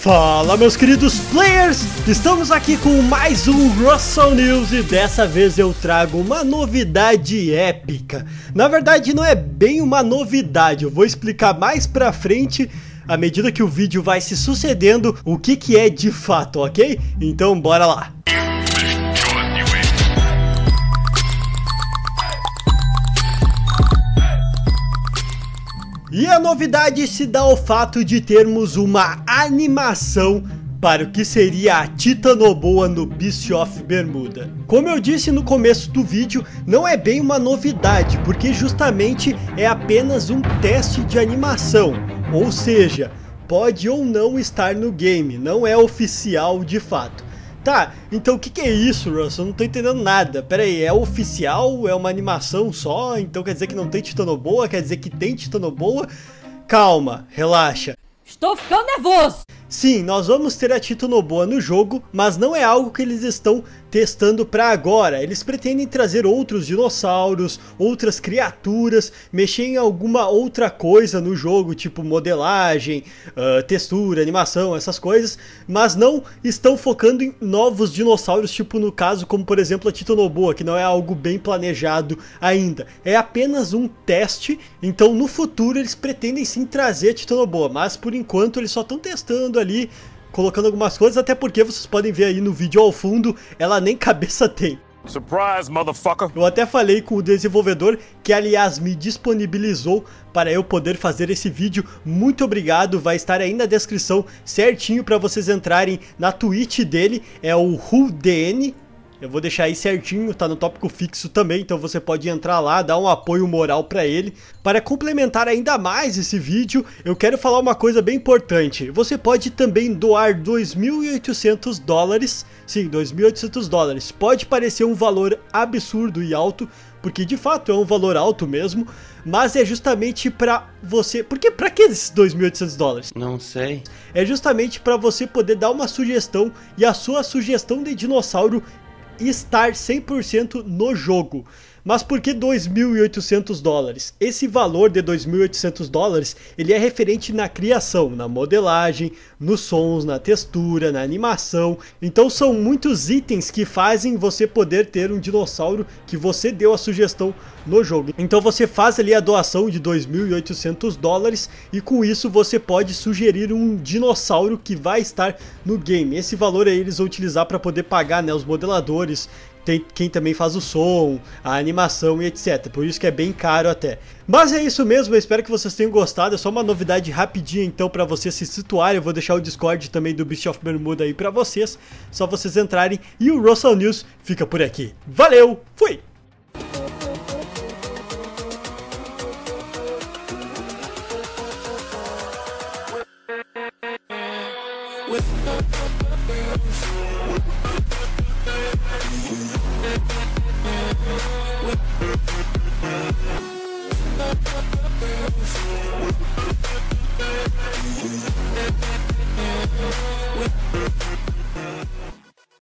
Fala meus queridos players, estamos aqui com mais um Russell News e dessa vez eu trago uma novidade épica. Na verdade não é bem uma novidade, eu vou explicar mais pra frente à medida que o vídeo vai se sucedendo o que que é de fato, ok? Então bora lá. E a novidade se dá ao fato de termos uma animação para o que seria a Titanoboa no Beast of Bermuda. Como eu disse no começo do vídeo, não é bem uma novidade, porque justamente é apenas um teste de animação, ou seja, pode ou não estar no game, não é oficial de fato. Tá, então o que, que é isso, Russell? Eu não tô entendendo nada. Pera aí, é oficial? É uma animação só? Então quer dizer que não tem Titanoboa? Quer dizer que tem Titanoboa? Calma, relaxa. Estou ficando nervoso! Sim, nós vamos ter a Titanoboa no jogo, mas não é algo que eles estão testando para agora. Eles pretendem trazer outros dinossauros, outras criaturas, mexer em alguma outra coisa no jogo, tipo modelagem, uh, textura, animação, essas coisas, mas não estão focando em novos dinossauros, tipo no caso como por exemplo a Titanoboa, que não é algo bem planejado ainda. É apenas um teste, então no futuro eles pretendem sim trazer a Titanoboa, mas por enquanto eles só estão testando ali, colocando algumas coisas, até porque vocês podem ver aí no vídeo ao fundo, ela nem cabeça tem. Surprise, motherfucker! Eu até falei com o desenvolvedor que aliás me disponibilizou para eu poder fazer esse vídeo. Muito obrigado, vai estar aí na descrição certinho para vocês entrarem na Twitch dele, é o RuDN, eu vou deixar aí certinho, tá no tópico fixo também, então você pode entrar lá, dar um apoio moral para ele. Para complementar ainda mais esse vídeo, eu quero falar uma coisa bem importante. Você pode também doar 2.800 dólares, sim, 2.800 dólares. Pode parecer um valor absurdo e alto, porque de fato é um valor alto mesmo, mas é justamente para você. Porque para que esses 2.800 dólares? Não sei. É justamente para você poder dar uma sugestão e a sua sugestão de dinossauro estar 100% no jogo. Mas por que 2.800 dólares? Esse valor de 2.800 dólares, ele é referente na criação, na modelagem, nos sons, na textura, na animação. Então são muitos itens que fazem você poder ter um dinossauro que você deu a sugestão no jogo. Então você faz ali a doação de 2.800 dólares e com isso você pode sugerir um dinossauro que vai estar no game. Esse valor aí eles vão utilizar para poder pagar né, os modeladores tem quem também faz o som, a animação e etc. Por isso que é bem caro até. Mas é isso mesmo, eu espero que vocês tenham gostado. É só uma novidade rapidinha então para vocês se situarem. Eu vou deixar o Discord também do Beast of Bermuda aí para vocês. Só vocês entrarem e o Russell News fica por aqui. Valeu, fui! We'll